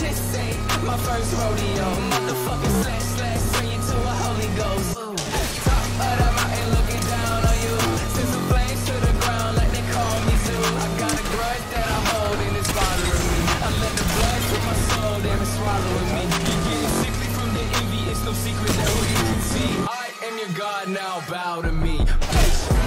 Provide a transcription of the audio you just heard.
This ain't my first rodeo. Motherfucker slash slash praying to a Holy Ghost. Top of the mountain looking down on you. Since the flames to the ground like they call me Zoo. I got a grudge that I hold and it's bothering me. I let the blood to my soul, damn it's swallowing me. You getting sickly from the envy, it's no secret that we can see. I am your God now, bow to me. peace.